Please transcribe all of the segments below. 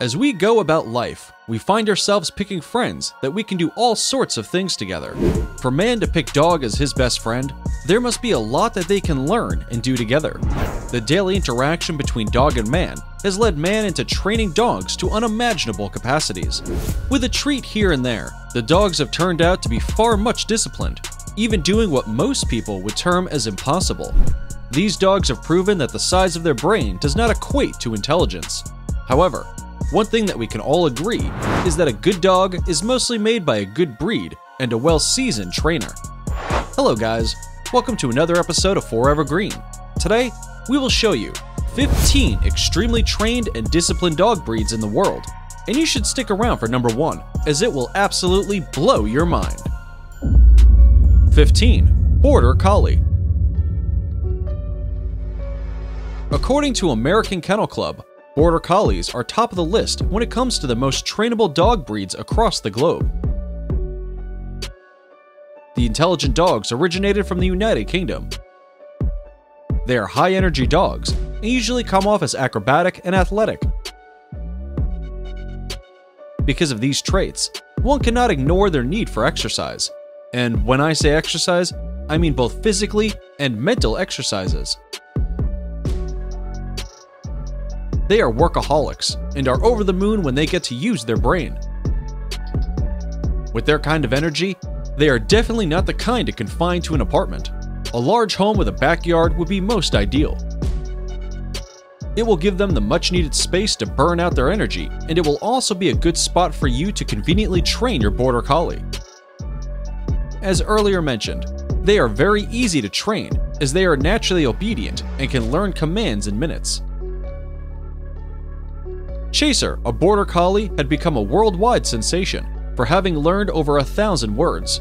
As we go about life, we find ourselves picking friends that we can do all sorts of things together. For man to pick dog as his best friend, there must be a lot that they can learn and do together. The daily interaction between dog and man has led man into training dogs to unimaginable capacities. With a treat here and there, the dogs have turned out to be far much disciplined, even doing what most people would term as impossible. These dogs have proven that the size of their brain does not equate to intelligence. However, one thing that we can all agree is that a good dog is mostly made by a good breed and a well seasoned trainer. Hello, guys. Welcome to another episode of Forever Green. Today, we will show you 15 extremely trained and disciplined dog breeds in the world, and you should stick around for number one, as it will absolutely blow your mind. 15. Border Collie. According to American Kennel Club, Border Collies are top of the list when it comes to the most trainable dog breeds across the globe. The intelligent dogs originated from the United Kingdom. They are high energy dogs and usually come off as acrobatic and athletic. Because of these traits, one cannot ignore their need for exercise. And when I say exercise, I mean both physically and mental exercises. They are workaholics and are over the moon when they get to use their brain. With their kind of energy, they are definitely not the kind to confine to an apartment. A large home with a backyard would be most ideal. It will give them the much needed space to burn out their energy, and it will also be a good spot for you to conveniently train your Border Collie. As earlier mentioned, they are very easy to train as they are naturally obedient and can learn commands in minutes. Chaser, a border collie, had become a worldwide sensation for having learned over a thousand words.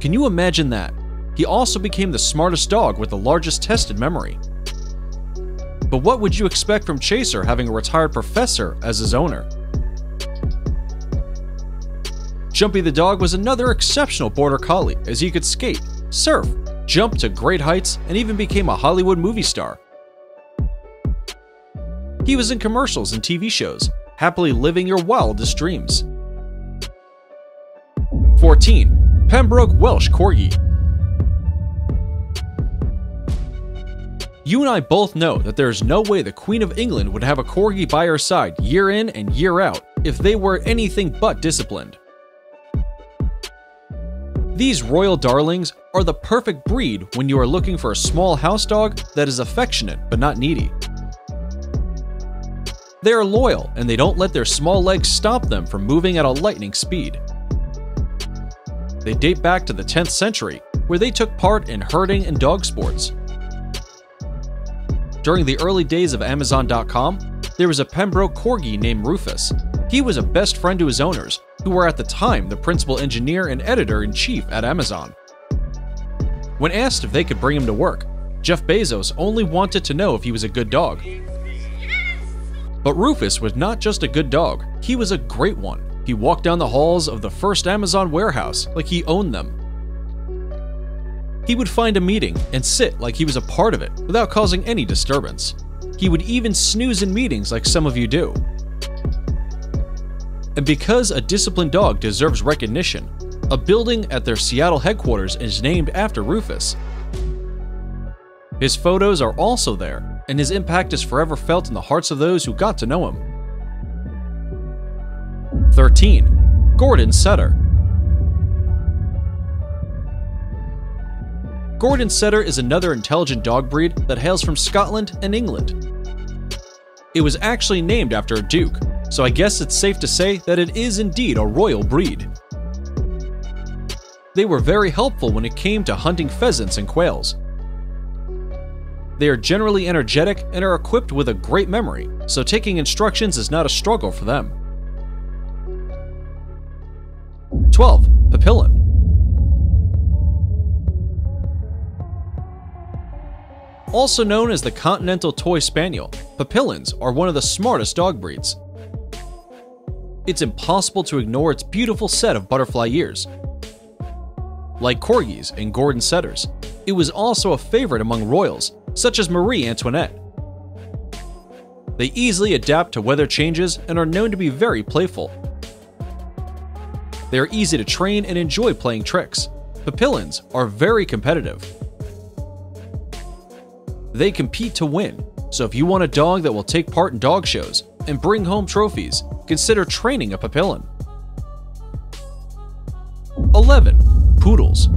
Can you imagine that? He also became the smartest dog with the largest tested memory. But what would you expect from Chaser having a retired professor as his owner? Jumpy the dog was another exceptional border collie as he could skate, surf, jump to great heights, and even became a Hollywood movie star. He was in commercials and TV shows, happily living your wildest dreams. 14. Pembroke Welsh Corgi. You and I both know that there is no way the Queen of England would have a corgi by her side year in and year out if they were anything but disciplined. These royal darlings are the perfect breed when you are looking for a small house dog that is affectionate but not needy. They are loyal and they don't let their small legs stop them from moving at a lightning speed. They date back to the 10th century, where they took part in herding and dog sports. During the early days of Amazon.com, there was a Pembroke Corgi named Rufus. He was a best friend to his owners, who were at the time the principal engineer and editor in chief at Amazon. When asked if they could bring him to work, Jeff Bezos only wanted to know if he was a good dog. But Rufus was not just a good dog, he was a great one. He walked down the halls of the first Amazon warehouse like he owned them. He would find a meeting and sit like he was a part of it without causing any disturbance. He would even snooze in meetings like some of you do. And because a disciplined dog deserves recognition, a building at their Seattle headquarters is named after Rufus. His photos are also there, and his impact is forever felt in the hearts of those who got to know him. 13. Gordon Setter Gordon Setter is another intelligent dog breed that hails from Scotland and England. It was actually named after a duke, so I guess it's safe to say that it is indeed a royal breed. They were very helpful when it came to hunting pheasants and quails, they are generally energetic and are equipped with a great memory, so taking instructions is not a struggle for them. 12. Papillon Also known as the Continental Toy Spaniel, Papillons are one of the smartest dog breeds. It's impossible to ignore its beautiful set of butterfly ears. Like Corgis and Gordon Setters, It was also a favorite among royals, such as Marie Antoinette. They easily adapt to weather changes and are known to be very playful. They are easy to train and enjoy playing tricks. Papillons are very competitive. They compete to win, so if you want a dog that will take part in dog shows and bring home trophies, consider training a Papillon. 11. Poodles.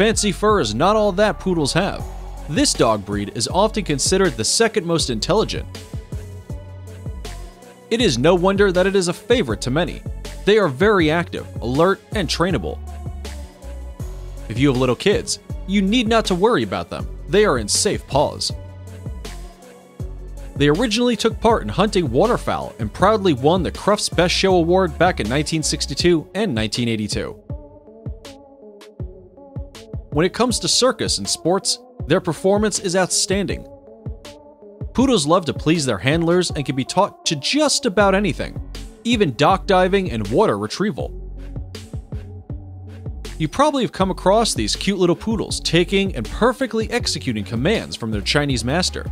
Fancy fur is not all that poodles have. This dog breed is often considered the second most intelligent. It is no wonder that it is a favorite to many. They are very active, alert, and trainable. If you have little kids, you need not to worry about them. They are in safe paws. They originally took part in hunting waterfowl and proudly won the Crufts Best Show Award back in 1962 and 1982. When it comes to circus and sports, their performance is outstanding. Poodles love to please their handlers and can be taught to just about anything, even dock diving and water retrieval. You probably have come across these cute little poodles taking and perfectly executing commands from their Chinese master.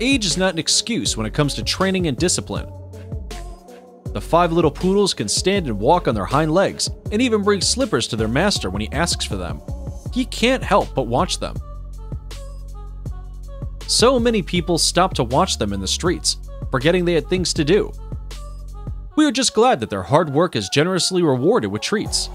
Age is not an excuse when it comes to training and discipline. The five little poodles can stand and walk on their hind legs, and even bring slippers to their master when he asks for them. He can't help but watch them. So many people stop to watch them in the streets, forgetting they had things to do. We are just glad that their hard work is generously rewarded with treats.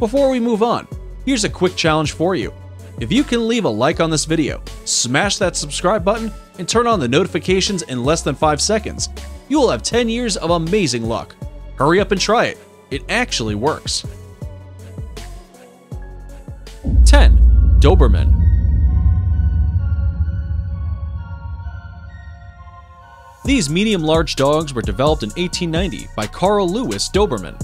Before we move on, here's a quick challenge for you. If you can leave a like on this video, smash that subscribe button, and turn on the notifications in less than 5 seconds, you will have 10 years of amazing luck. Hurry up and try it. It actually works. 10. Doberman These medium-large dogs were developed in 1890 by Carl Lewis Doberman.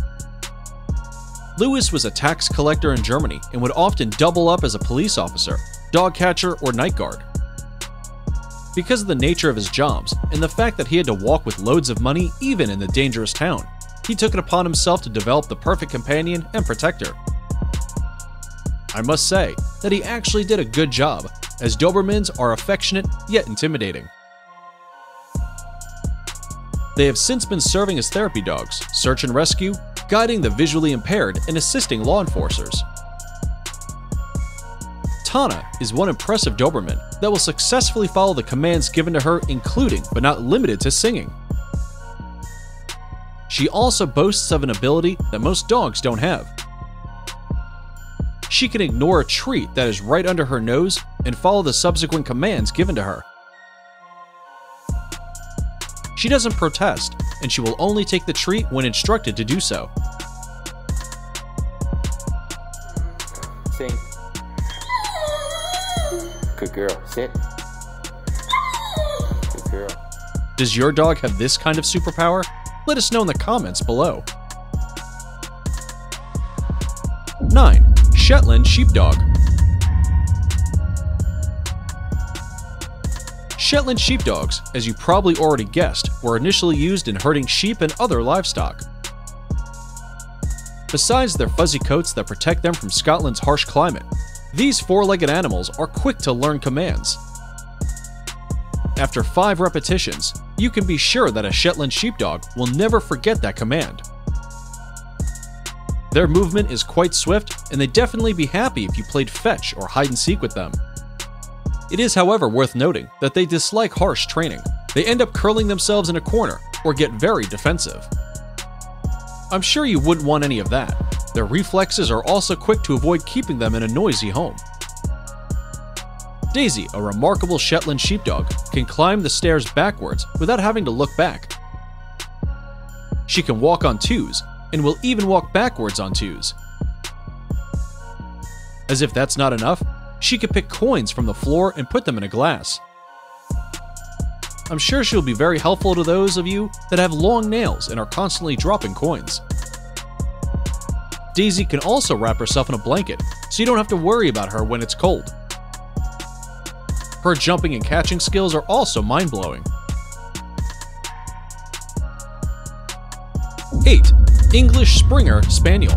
Lewis was a tax collector in Germany and would often double up as a police officer, dog catcher, or night guard. Because of the nature of his jobs and the fact that he had to walk with loads of money even in the dangerous town, he took it upon himself to develop the perfect companion and protector. I must say that he actually did a good job, as Dobermans are affectionate yet intimidating. They have since been serving as therapy dogs, search and rescue, guiding the visually impaired, and assisting law enforcers. Tana is one impressive Doberman that will successfully follow the commands given to her, including but not limited to singing. She also boasts of an ability that most dogs don't have. She can ignore a treat that is right under her nose and follow the subsequent commands given to her. She doesn't protest, and she will only take the treat when instructed to do so. Good girl. Sit. Good girl. Does your dog have this kind of superpower? Let us know in the comments below. 9. Shetland Sheepdog Shetland sheepdogs, as you probably already guessed, were initially used in herding sheep and other livestock. Besides their fuzzy coats that protect them from Scotland's harsh climate, these four-legged animals are quick to learn commands. After five repetitions, you can be sure that a Shetland sheepdog will never forget that command. Their movement is quite swift, and they'd definitely be happy if you played fetch or hide and seek with them. It is, however, worth noting that they dislike harsh training. They end up curling themselves in a corner or get very defensive. I'm sure you wouldn't want any of that. Their reflexes are also quick to avoid keeping them in a noisy home. Daisy, a remarkable Shetland sheepdog, can climb the stairs backwards without having to look back. She can walk on twos and will even walk backwards on twos. As if that's not enough, she could pick coins from the floor and put them in a glass. I'm sure she'll be very helpful to those of you that have long nails and are constantly dropping coins. Daisy can also wrap herself in a blanket, so you don't have to worry about her when it's cold. Her jumping and catching skills are also mind-blowing. 8. English Springer Spaniel.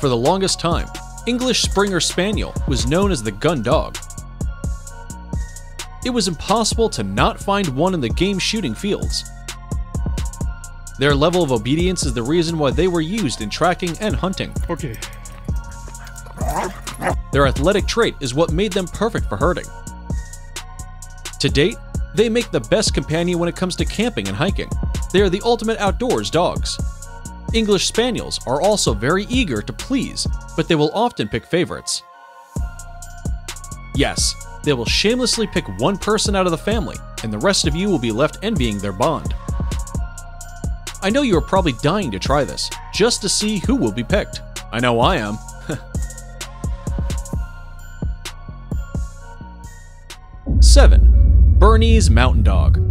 For the longest time, English Springer Spaniel was known as the gun dog. It was impossible to not find one in the game shooting fields. Their level of obedience is the reason why they were used in tracking and hunting. Okay. Their athletic trait is what made them perfect for herding. To date, they make the best companion when it comes to camping and hiking. They are the ultimate outdoors dogs. English Spaniels are also very eager to please, but they will often pick favorites. Yes, they will shamelessly pick one person out of the family, and the rest of you will be left envying their bond. I know you are probably dying to try this, just to see who will be picked. I know I am. 7. Bernese Mountain Dog.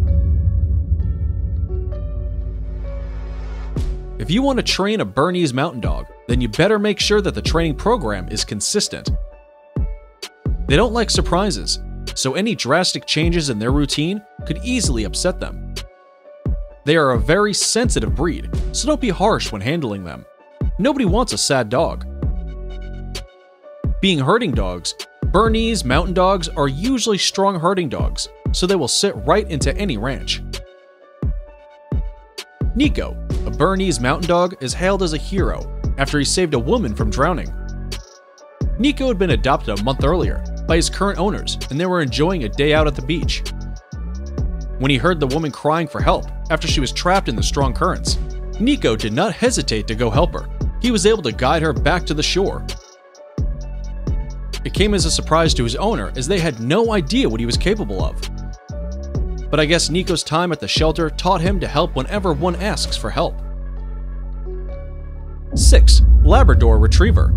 If you want to train a Bernese Mountain Dog, then you better make sure that the training program is consistent. They don't like surprises, so any drastic changes in their routine could easily upset them. They are a very sensitive breed, so don't be harsh when handling them. Nobody wants a sad dog. Being herding dogs, Bernese mountain dogs are usually strong herding dogs, so they will sit right into any ranch. Nico, a Bernese mountain dog, is hailed as a hero after he saved a woman from drowning. Nico had been adopted a month earlier by his current owners, and they were enjoying a day out at the beach. When he heard the woman crying for help after she was trapped in the strong currents, Nico did not hesitate to go help her. He was able to guide her back to the shore it came as a surprise to his owner as they had no idea what he was capable of. But I guess Nico's time at the shelter taught him to help whenever one asks for help. 6. Labrador Retriever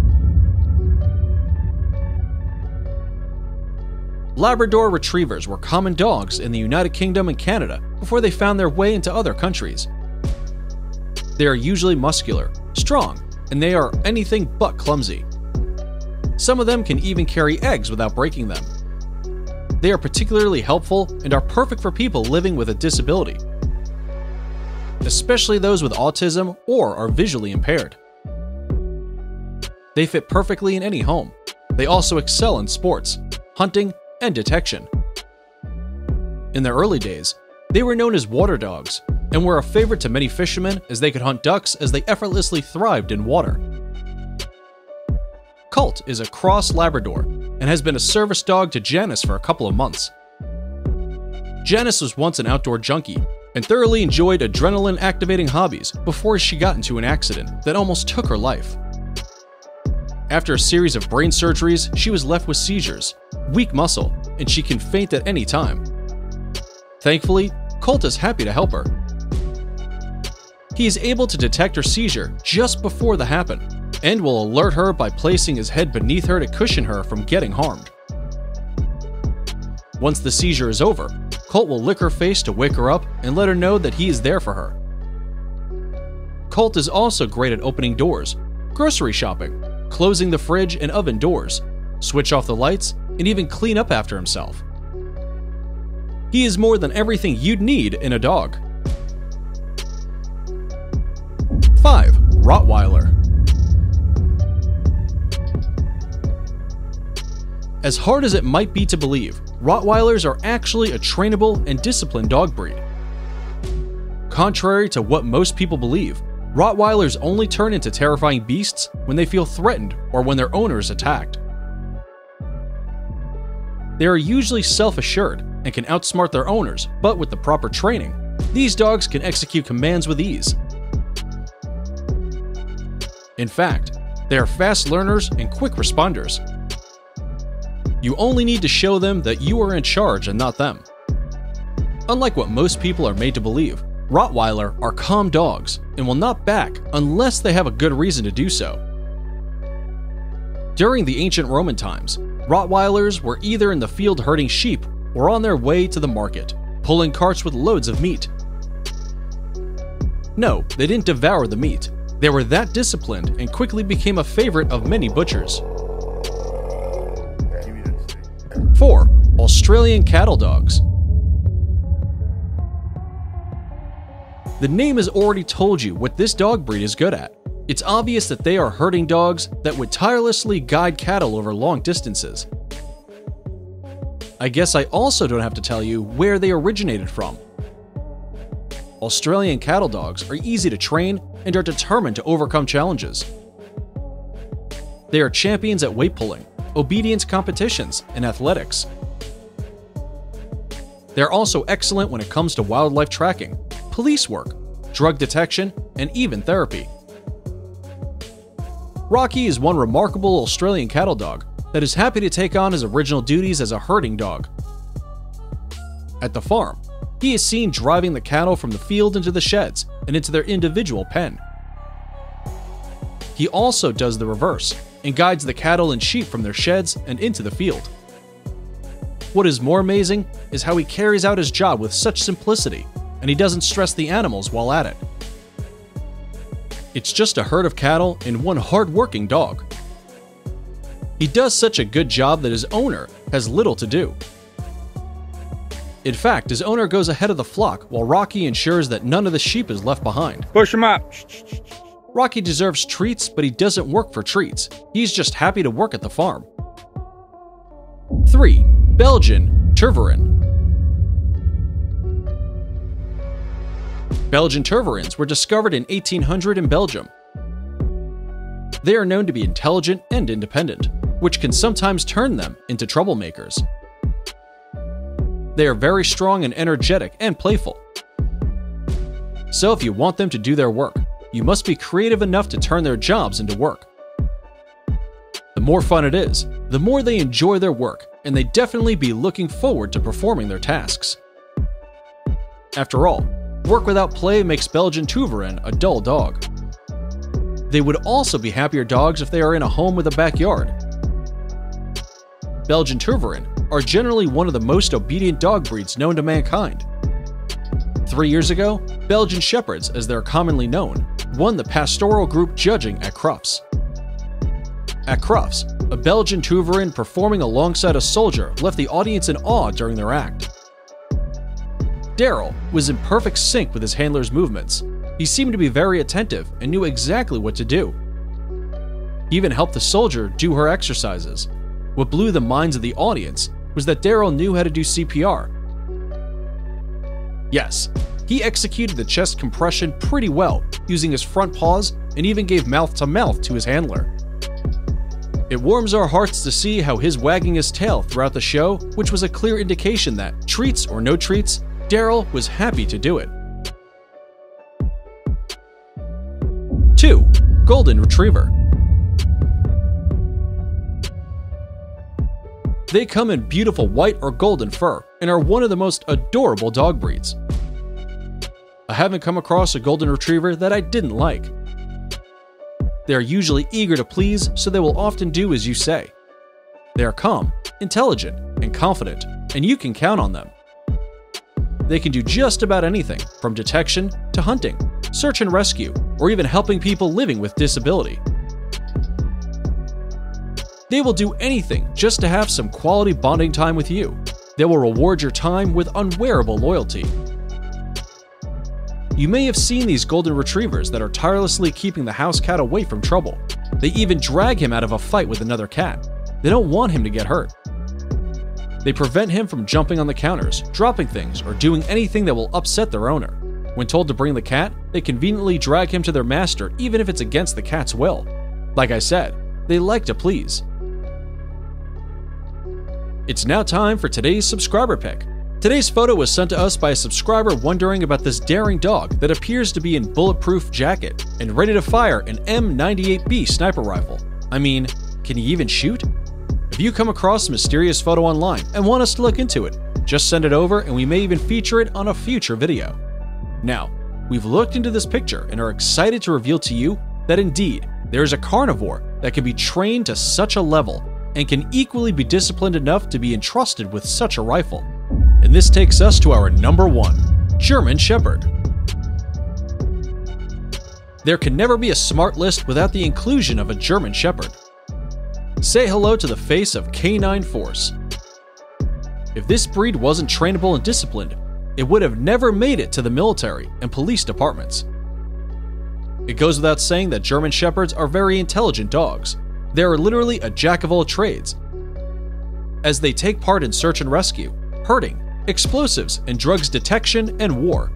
Labrador Retrievers were common dogs in the United Kingdom and Canada before they found their way into other countries. They are usually muscular, strong, and they are anything but clumsy. Some of them can even carry eggs without breaking them. They are particularly helpful and are perfect for people living with a disability, especially those with autism or are visually impaired. They fit perfectly in any home. They also excel in sports, hunting, and detection. In their early days, they were known as water dogs and were a favorite to many fishermen as they could hunt ducks as they effortlessly thrived in water. Colt is a cross Labrador and has been a service dog to Janice for a couple of months. Janice was once an outdoor junkie and thoroughly enjoyed adrenaline activating hobbies before she got into an accident that almost took her life. After a series of brain surgeries, she was left with seizures, weak muscle, and she can faint at any time. Thankfully, Colt is happy to help her. He is able to detect her seizure just before the happen and will alert her by placing his head beneath her to cushion her from getting harmed. Once the seizure is over, Colt will lick her face to wake her up and let her know that he is there for her. Colt is also great at opening doors, grocery shopping, closing the fridge and oven doors, switch off the lights, and even clean up after himself. He is more than everything you'd need in a dog. 5. Rottweiler As hard as it might be to believe, Rottweilers are actually a trainable and disciplined dog breed. Contrary to what most people believe, Rottweilers only turn into terrifying beasts when they feel threatened or when their owner is attacked. They are usually self assured and can outsmart their owners, but with the proper training, these dogs can execute commands with ease. In fact, they are fast learners and quick responders, you only need to show them that you are in charge and not them. Unlike what most people are made to believe, Rottweiler are calm dogs and will not back unless they have a good reason to do so. During the ancient Roman times, Rottweilers were either in the field herding sheep or on their way to the market, pulling carts with loads of meat. No, they didn't devour the meat. They were that disciplined and quickly became a favorite of many butchers. 4. Australian cattle dogs. The name has already told you what this dog breed is good at. It's obvious that they are herding dogs that would tirelessly guide cattle over long distances. I guess I also don't have to tell you where they originated from. Australian cattle dogs are easy to train and are determined to overcome challenges. They are champions at weight pulling, obedience competitions, and athletics. They're also excellent when it comes to wildlife tracking, police work, drug detection, and even therapy. Rocky is one remarkable Australian cattle dog that is happy to take on his original duties as a herding dog. At the farm, he is seen driving the cattle from the field into the sheds and into their individual pen. He also does the reverse and guides the cattle and sheep from their sheds and into the field. What is more amazing is how he carries out his job with such simplicity, and he doesn't stress the animals while at it. It's just a herd of cattle and one hard-working dog. He does such a good job that his owner has little to do. In fact, his owner goes ahead of the flock while Rocky ensures that none of the sheep is left behind. Push him up. Rocky deserves treats, but he doesn't work for treats. He's just happy to work at the farm. 3. Belgian Tervuren Belgian Tervurens were discovered in 1800 in Belgium. They are known to be intelligent and independent, which can sometimes turn them into troublemakers. They are very strong and energetic and playful. So if you want them to do their work, you must be creative enough to turn their jobs into work. The more fun it is, the more they enjoy their work, and they definitely be looking forward to performing their tasks. After all, work without play makes Belgian Tervuren a dull dog. They would also be happier dogs if they are in a home with a backyard. Belgian Tervuren are generally one of the most obedient dog breeds known to mankind. Three years ago, Belgian Shepherds, as they're commonly known, won the pastoral group judging at Crufts. At Crufts, a Belgian Tervuren performing alongside a soldier left the audience in awe during their act. Daryl was in perfect sync with his handler's movements. He seemed to be very attentive and knew exactly what to do. He even helped the soldier do her exercises. What blew the minds of the audience was that Daryl knew how to do CPR. Yes, he executed the chest compression pretty well, using his front paws and even gave mouth to mouth to his handler. It warms our hearts to see how his wagging his tail throughout the show, which was a clear indication that, treats or no treats, Daryl was happy to do it. 2. Golden Retriever They come in beautiful white or golden fur and are one of the most adorable dog breeds. I haven't come across a golden retriever that I didn't like. They are usually eager to please, so they will often do as you say. They are calm, intelligent, and confident, and you can count on them. They can do just about anything, from detection to hunting, search and rescue, or even helping people living with disability. They will do anything just to have some quality bonding time with you. They will reward your time with unwearable loyalty. You may have seen these golden retrievers that are tirelessly keeping the house cat away from trouble. They even drag him out of a fight with another cat. They don't want him to get hurt. They prevent him from jumping on the counters, dropping things, or doing anything that will upset their owner. When told to bring the cat, they conveniently drag him to their master even if it's against the cat's will. Like I said, they like to please. It's now time for today's subscriber pick. Today's photo was sent to us by a subscriber wondering about this daring dog that appears to be in bulletproof jacket and ready to fire an M98B sniper rifle. I mean, can he even shoot? If you come across a mysterious photo online and want us to look into it, just send it over and we may even feature it on a future video. Now, we've looked into this picture and are excited to reveal to you that indeed, there is a carnivore that can be trained to such a level and can equally be disciplined enough to be entrusted with such a rifle. And this takes us to our number one German Shepherd. There can never be a smart list without the inclusion of a German Shepherd. Say hello to the face of Canine Force. If this breed wasn't trainable and disciplined, it would have never made it to the military and police departments. It goes without saying that German Shepherds are very intelligent dogs. They are literally a jack of all trades, as they take part in search and rescue, herding, explosives and drugs detection, and war.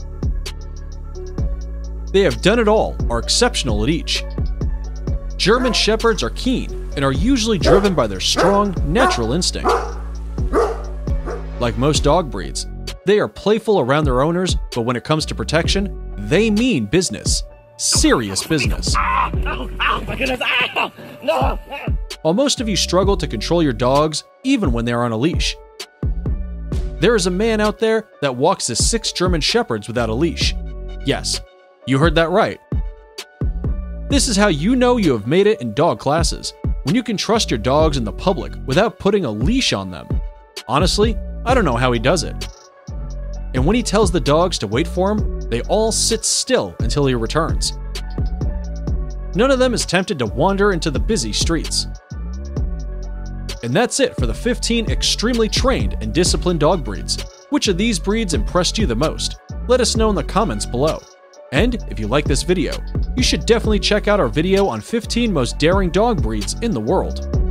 They have done it all, are exceptional at each. German Shepherds are keen and are usually driven by their strong, natural instinct. Like most dog breeds, they are playful around their owners, but when it comes to protection, they mean business. Serious business. While most of you struggle to control your dogs, even when they are on a leash, there is a man out there that walks his six German Shepherds without a leash. Yes, you heard that right. This is how you know you have made it in dog classes, when you can trust your dogs in the public without putting a leash on them. Honestly, I don't know how he does it. And when he tells the dogs to wait for him, they all sit still until he returns. None of them is tempted to wander into the busy streets. And that's it for the 15 extremely trained and disciplined dog breeds. Which of these breeds impressed you the most? Let us know in the comments below. And if you like this video, you should definitely check out our video on 15 most daring dog breeds in the world.